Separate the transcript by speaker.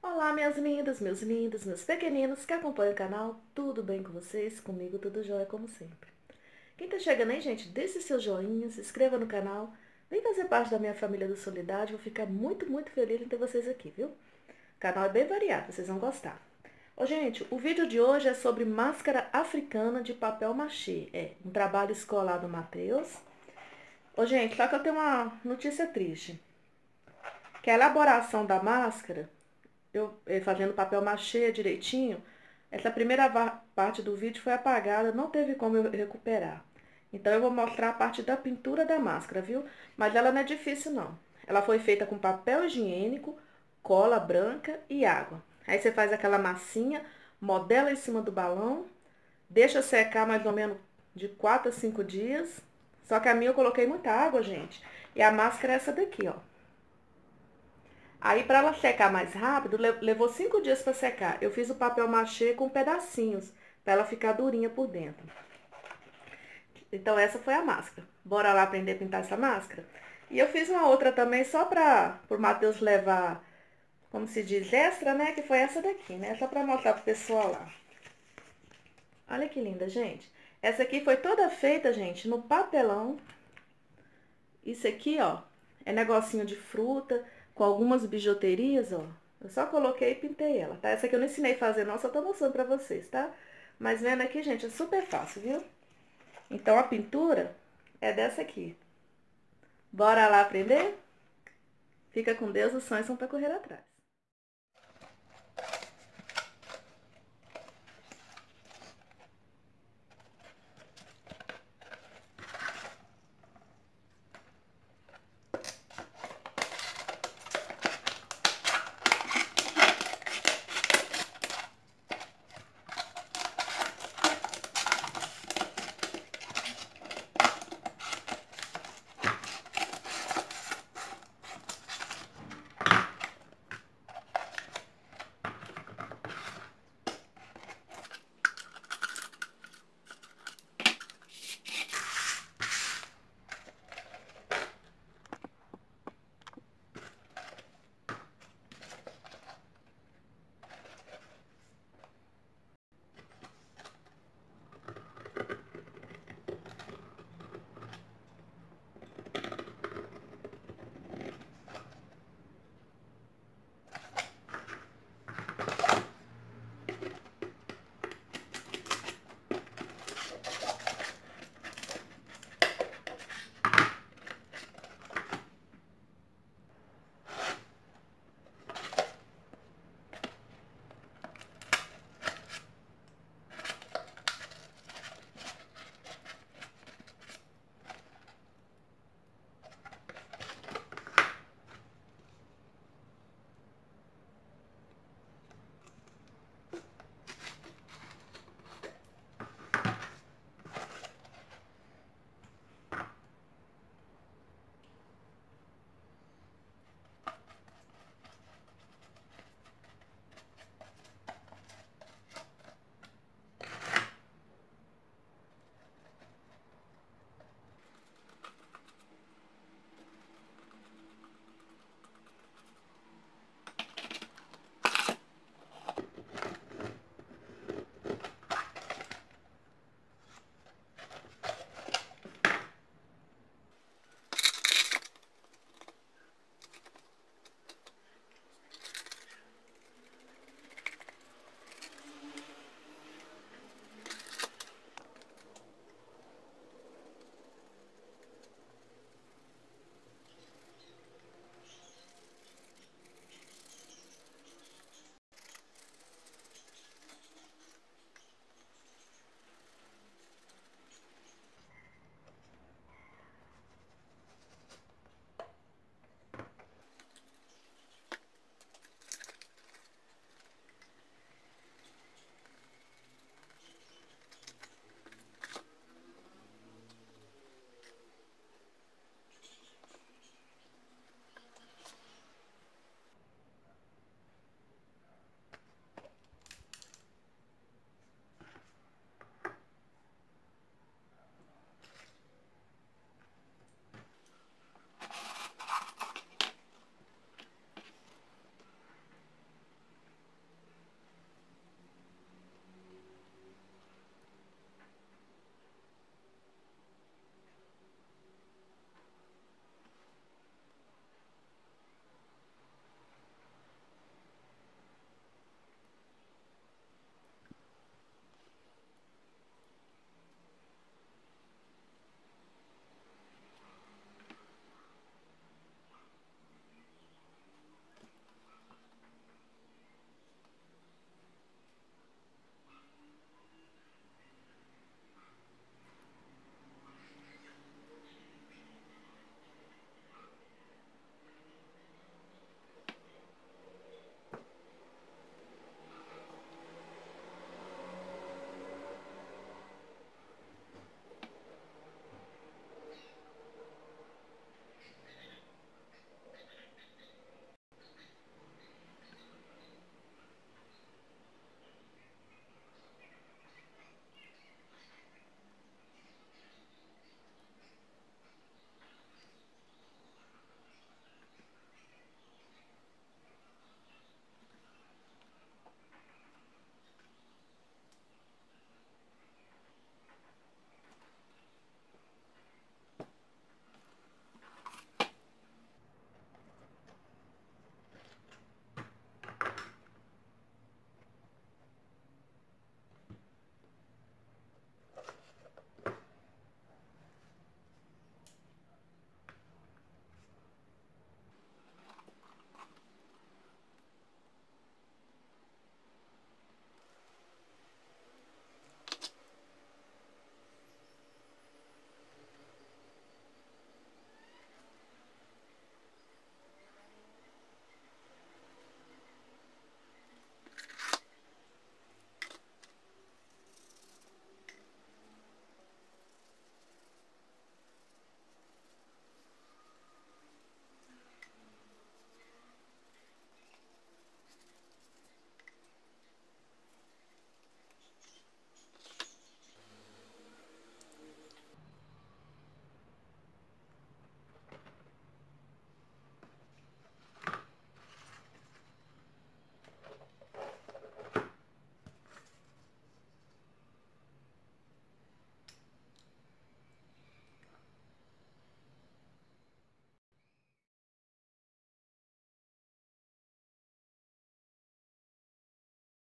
Speaker 1: Olá, minhas lindas, meus lindos, meus pequeninos que acompanham o canal. Tudo bem com vocês? Comigo tudo jóia, como sempre. Quem tá chegando aí, gente, deixe seu joinha, se inscreva no canal. Vem fazer parte da minha família do Solidade. Vou ficar muito, muito feliz em ter vocês aqui, viu? O canal é bem variado, vocês vão gostar. Ô, gente, o vídeo de hoje é sobre máscara africana de papel machê. É, um trabalho escolar do Matheus. Ô, gente, só que eu tenho uma notícia triste. Que a elaboração da máscara eu eh, fazendo papel machê direitinho, essa primeira parte do vídeo foi apagada, não teve como eu recuperar. Então eu vou mostrar a parte da pintura da máscara, viu? Mas ela não é difícil não. Ela foi feita com papel higiênico, cola branca e água. Aí você faz aquela massinha, modela em cima do balão, deixa secar mais ou menos de 4 a 5 dias. Só que a minha eu coloquei muita água, gente. E a máscara é essa daqui, ó. Aí, para ela secar mais rápido, levou cinco dias para secar. Eu fiz o papel machê com pedacinhos, para ela ficar durinha por dentro. Então, essa foi a máscara. Bora lá aprender a pintar essa máscara? E eu fiz uma outra também, só para o Matheus levar, como se diz, extra, né? Que foi essa daqui, né? Só para mostrar pro pessoal lá. Olha que linda, gente. Essa aqui foi toda feita, gente, no papelão. Isso aqui, ó, é negocinho de fruta com algumas bijuterias, ó. Eu só coloquei e pintei ela, tá? Essa aqui eu não ensinei a fazer, não, só tô mostrando pra vocês, tá? Mas vendo aqui, gente, é super fácil, viu? Então, a pintura é dessa aqui. Bora lá aprender? Fica com Deus, os sonhos são pra correr atrás.